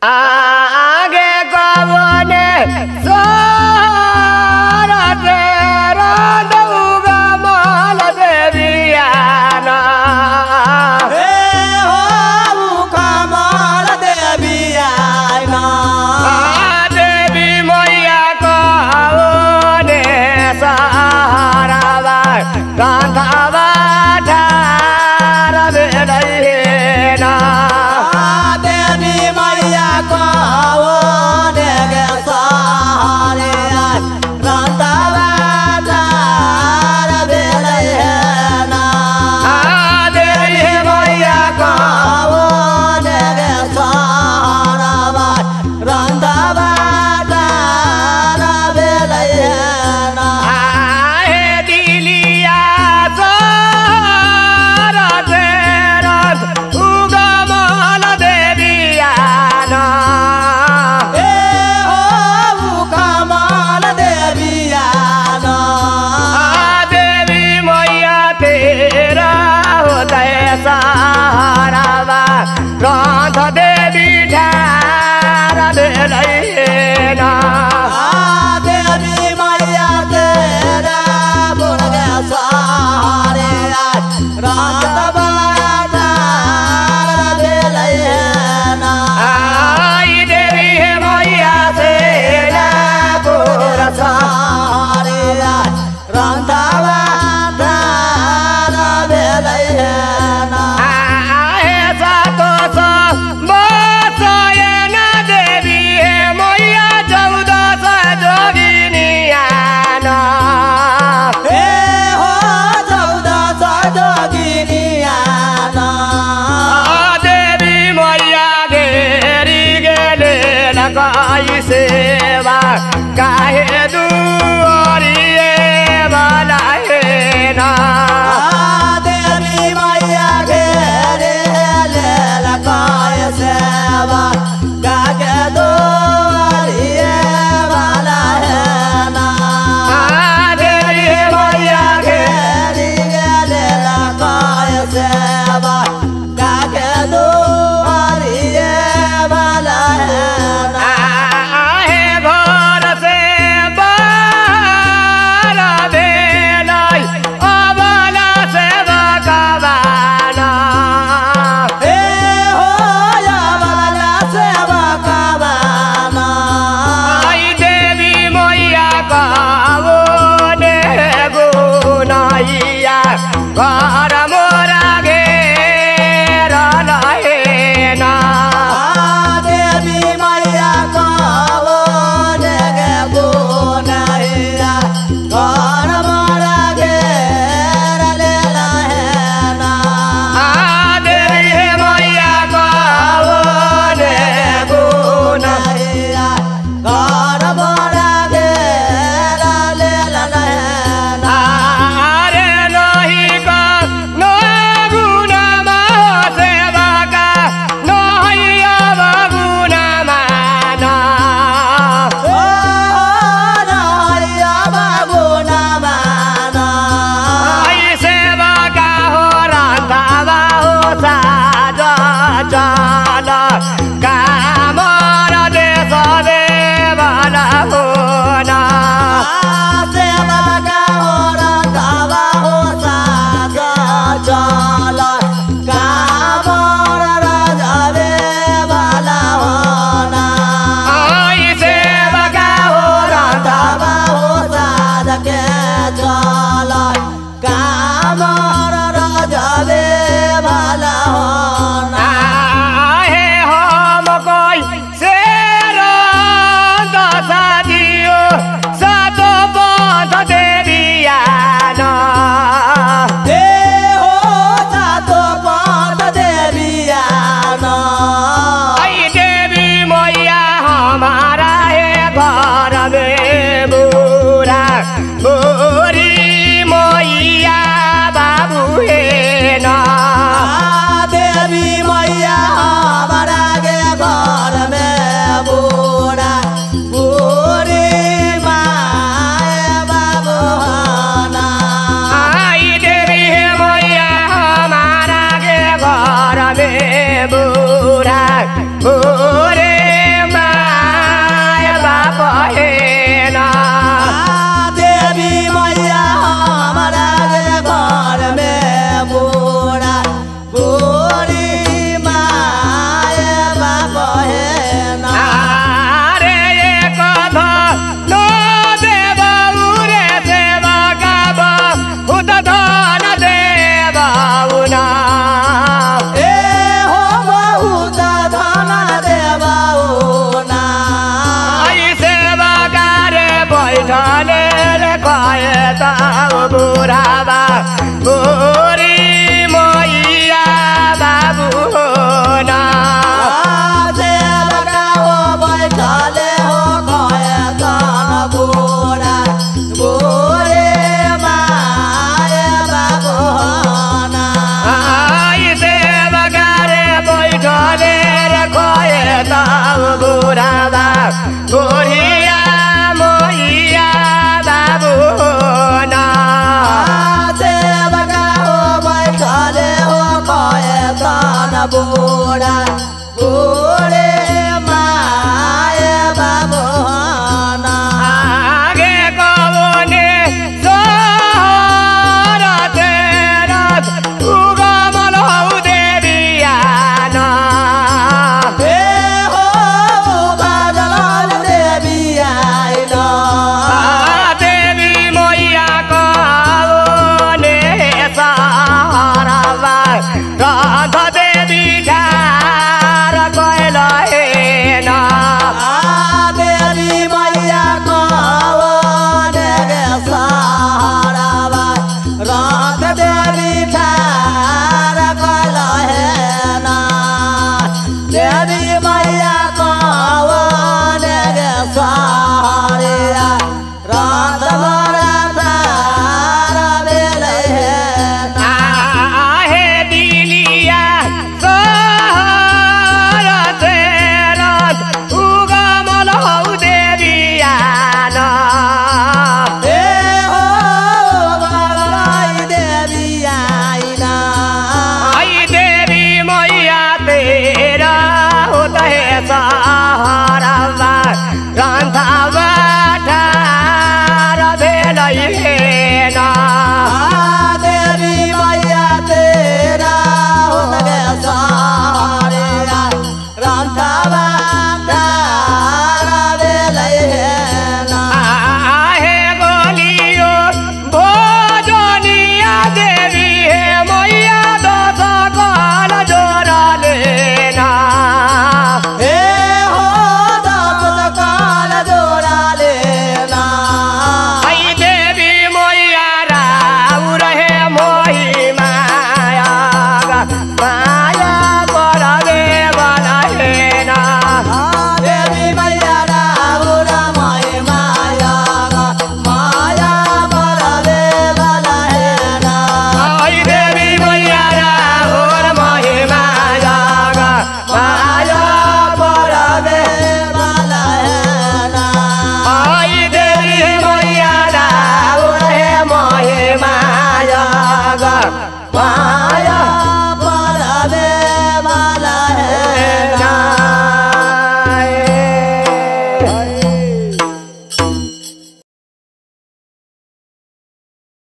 à, à, à ghé qua vô nè está dorada. Oh,